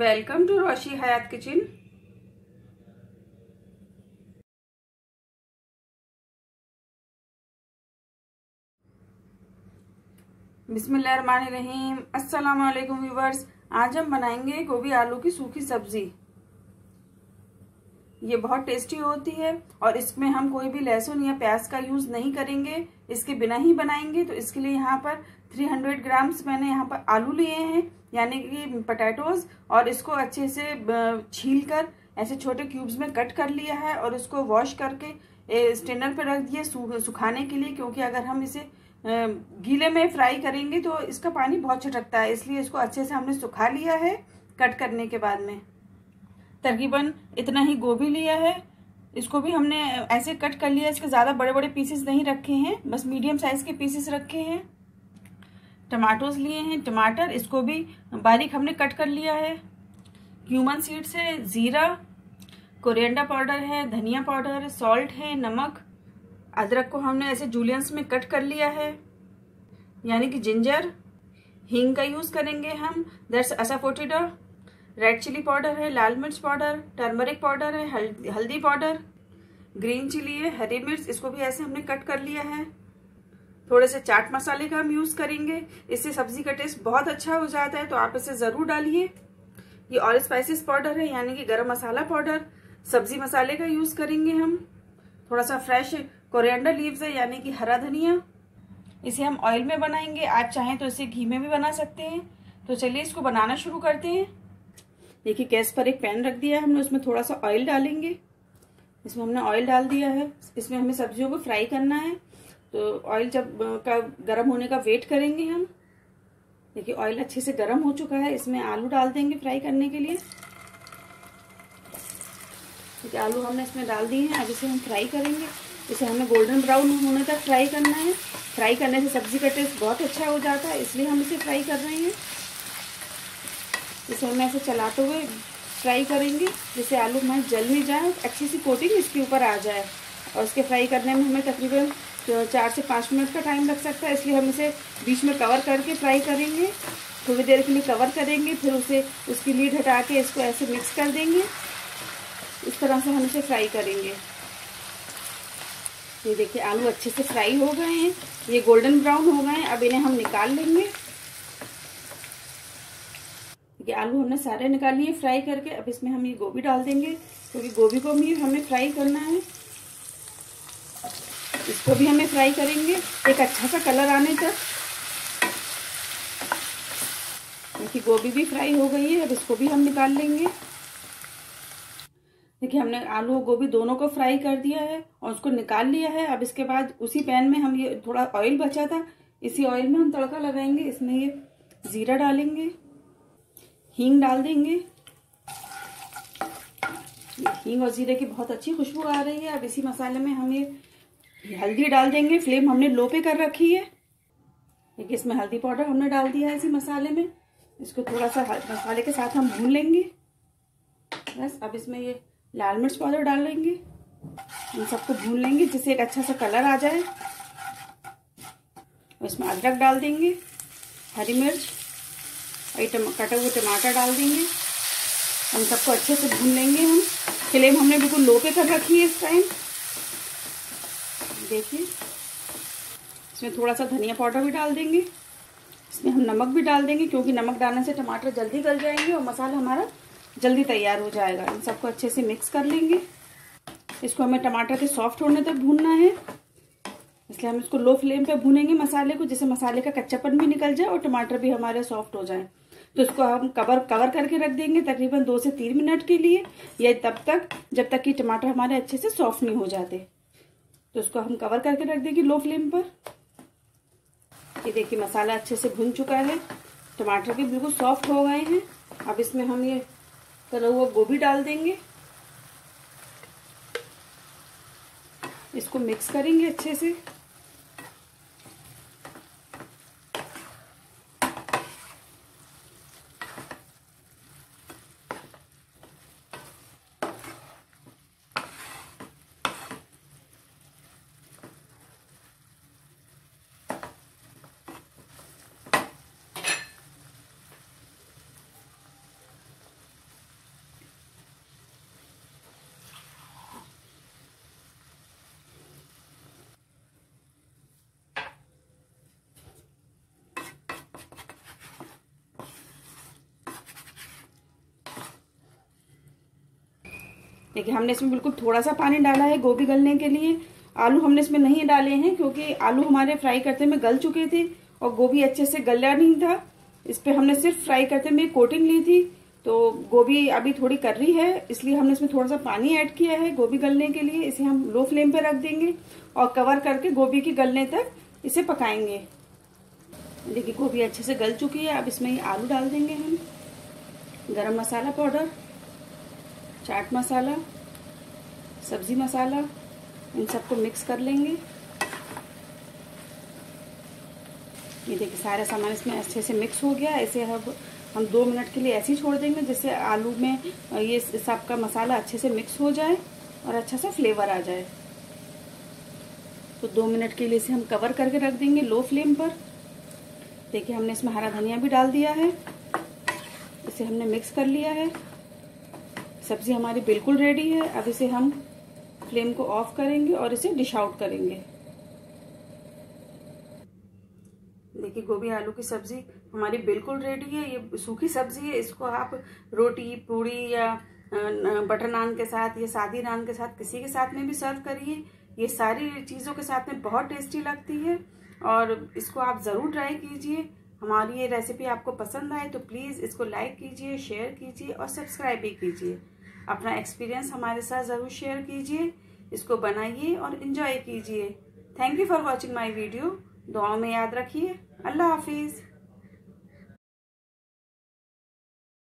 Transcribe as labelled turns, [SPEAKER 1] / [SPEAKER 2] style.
[SPEAKER 1] Welcome to Roshi Hayat kitchen बिस्मिल्लाहिर्रहमानिर्रहीम। अस्सलाम वालेकुम व्यूवर्स। आज हम बनाएँगे गोभी आलू की सूखी सब्ज़ी। ये बहुत टेस्टी होती है और इसमें हम कोई भी लहसुन या प्याज का यूज़ नहीं करेंगे। इसके बिना ही बनाएँगे तो इसके लिए यहाँ पर 300 ग्राम्स मैंने यहाँ पर आलू लिए हैं, यानी कि पटैटोज और इसको अच्छे से छील कर, ऐसे छोटे क्यूब्स में कट कर लिया है और इसको वॉश करके स्टेनर पर रख दिया सुखाने के लिए, क्योंकि अगर हम इसे गीले में फ्राई करेंगे तो इसका पानी बहुत छटकता है, इसलिए इसको अच्छे से हमने सुखा लिया है कट करने के बाद में। तकरीबन इतना ही गोभी लिया है, इसको भी हमने ऐसे कट कर लिया, इसके ज़्यादा बड़े बड़े पीसेस नहीं रखे हैं, बस मीडियम साइज़ के पीसेस रखे हैं। टमाटोज लिए हैं, टमाटर, इसको भी बारीक हमने कट कर लिया है। क्यूमन सीड्स है, ज़ीरा कोरिएंडर पाउडर है, धनिया पाउडर सॉल्ट है, नमक, अदरक को हमने ऐसे जूलियंस में कट कर लिया है। यानी कि जिंजर हींग का यूज़ करेंगे हम। There's asafoetida red chilli powder है, लाल मिर्च पाउडर टर्मरिक पाउडर है हल्दी पाउडर ग्रीन चिली है, हरी मिर्च, इसको भी ऐसे हमने कट कर लिया है। थोड़े से चाट मसाले का हम यूज़ करेंगे। इससे सब्ज़ी का टेस्ट बहुत अच्छा हो जाता है तो आप इसे ज़रूर डालिए। ये ऑल स्पाइसेस पाउडर है, यानी कि गरम मसाला पाउडर सब्ज़ी मसाले का यूज़ करेंगे हम। थोड़ा सा फ्रेश कोरिएंडर लीव्स है, यानी कि हरा धनिया। इसे हम ऑयल में बनाएँगे। आप चाहें तो इसे घी में भी बना सकते हैं। तो चलिए इसको बनाना शुरू करते हैं। देखिए, गैस पर एक पैन रख दिया है हमने, उसमें थोड़ा सा ऑयल डालेंगे। इसमें हमने ऑयल डाल दिया है। इसमें हमें सब्जियों को फ्राई करना है। तो ऑयल जब का गर्म होने का वेट करेंगे हम। देखिए ऑयल अच्छे से गर्म हो चुका है, इसमें आलू डाल देंगे फ्राई करने के लिए। देखिए आलू हमने इसमें डाल दिए हैं, अब इसे हम फ्राई करेंगे। इसे हमें गोल्डन ब्राउन होने तक फ्राई करना है। फ्राई करने से सब्ज़ी का टेस्ट बहुत अच्छा हो जाता है, इसलिए हम इसे फ्राई कर रहे हैं। इसे हम ऐसे चलाते हुए फ्राई करेंगे, जिससे आलू हमारे जल नहीं जाए, अच्छी सी कोटिंग इसके ऊपर आ जाए। और इसके फ्राई करने में हमें तकरीबन तो चार से पाँच मिनट का टाइम लग सकता है, इसलिए हम इसे बीच में कवर करके फ्राई करेंगे। थोड़ी देर के लिए कवर करेंगे, फिर उसे उसकी लीड हटा के इसको ऐसे मिक्स कर देंगे। इस तरह से हम इसे फ्राई करेंगे। ये देखिए, आलू अच्छे से फ्राई हो गए हैं। ये गोल्डन ब्राउन हो गए हैं, अब इन्हें हम निकाल लेंगे। देखिए आलू हमने सारे निकाल लिए फ्राई करके। अब इसमें हम ये गोभी डाल देंगे, क्योंकि तो गोभी को भी हमें फ्राई करना है। इसको भी हमें फ्राई करेंगे। एक अच्छा सा कलर आने तक। देखिए गोभी भी फ्राई हो गई है, अब इसको भी हम निकाल लेंगे। देखिए, हमने आलू और गोभी दोनों को फ्राई कर दिया है और उसको निकाल लिया है। अब इसके बाद उसी पैन में हम ये थोड़ा ऑयल बचा था। इसी ऑयल में हम तड़का लगाएँगे। इसमें ये जीरा डालेंगे। हींग डाल देंगे। हींग और जीरे की बहुत अच्छी खुशबू आ रही है। अब इसी मसाले में हम ये हल्दी डाल देंगे, फ्लेम हमने लो पे कर रखी है। देखिए, इसमें हल्दी पाउडर हमने डाल दिया है इसी मसाले में। इसको थोड़ा सा मसाले के साथ हम भून लेंगे। बस, अब इसमें ये लाल मिर्च पाउडर डाल लेंगे इन सबको भून लेंगे, जिससे एक अच्छा सा कलर आ जाए। और इसमें अदरक डाल देंगे, हरी मिर्च, और कटे हुए टमाटर डाल देंगे। हम सबको अच्छे से भून लेंगे हम। फ्लेम हमने बिल्कुल लो पे कर रखी है इस टाइम देखिए। इसमें थोड़ा सा धनिया पाउडर भी डाल देंगे। इसमें हम नमक भी डाल देंगे क्योंकि नमक डालने से टमाटर जल्दी गल जाएँगे और मसाला हमारा जल्दी तैयार हो जाएगा। इन सबको अच्छे से मिक्स कर लेंगे। इसको हमें टमाटर के सॉफ्ट होने तक भूनना है। इसलिए हम इसको लो फ्लेम पे भूनेंगे मसाले को, जिससे मसाले का कच्चापन भी निकल जाए और टमाटर भी हमारे सॉफ्ट हो जाए। तो इसको हम कवर कवर करके रख देंगे तकरीबन दो से तीन मिनट के लिए, या तब तक, जब तक कि टमाटर हमारे अच्छे से सॉफ्ट नहीं हो जाते। तो इसको हम कवर करके रख देंगे लो फ्लेम पर। ये देखिए मसाला अच्छे से भुन चुका है। टमाटर भी बिल्कुल सॉफ्ट हो गए हैं। अब इसमें हम ये तला हुआ गोभी डाल देंगे। इसको मिक्स करेंगे अच्छे से। देखिए, हमने इसमें बिल्कुल थोड़ा सा पानी डाला है गोभी गलने के लिए। आलू हमने इसमें नहीं डाले हैं, क्योंकि आलू हमारे फ्राई करते में गल चुके थे और गोभी अच्छे से गला नहीं था। इस पे हमने सिर्फ़ फ्राई करते में कोटिंग ली थी। तो गोभी अभी थोड़ी कर रही है, इसलिए हमने इसमें थोड़ा सा पानी ऐड किया है गोभी गलने के लिए। इसे हम लो फ्लेम पे रख देंगे और कवर करके गोभी के गलने तक इसे पकाएँगे। देखिए, गोभी अच्छे से गल चुकी है, अब इसमें आलू डाल देंगे हम। गरम मसाला पाउडर। चाट मसाला, सब्ज़ी मसाला, इन सबको मिक्स कर लेंगे। ये देखिए, सारा सामान इसमें अच्छे से मिक्स हो गया। ऐसे अब हम दो मिनट के लिए ऐसे ही छोड़ देंगे, जिससे आलू में ये सब का मसाला अच्छे से मिक्स हो जाए और अच्छा सा फ्लेवर आ जाए। तो दो मिनट के लिए इसे हम कवर करके रख देंगे लो फ्लेम पर। देखिए, हमने इसमें हरा धनिया भी डाल दिया है। इसे हमने मिक्स कर लिया है। सब्ज़ी हमारी बिल्कुल रेडी है। अब इसे हम फ्लेम को ऑफ़ करेंगे और इसे डिश आउट करेंगे। देखिए, गोभी, आलू की सब्ज़ी हमारी बिल्कुल रेडी है। ये सूखी सब्ज़ी है। इसको आप रोटी, पूड़ी या बटर नान के साथ या सादी नान के साथ किसी के साथ में भी सर्व करिए। ये सारी चीज़ों के साथ में बहुत टेस्टी लगती है। और इसको आप ज़रूर ट्राई कीजिए। हमारी ये रेसिपी आपको पसंद आए तो प्लीज़ इसको लाइक कीजिए शेयर कीजिए और सब्सक्राइब भी कीजिए। अपना एक्सपीरियंस हमारे साथ ज़रूर शेयर कीजिए, इसको बनाइए और इन्जॉय कीजिए। Thank you for watching my video दुआओं में याद रखिए। अल्लाह हाफिज़।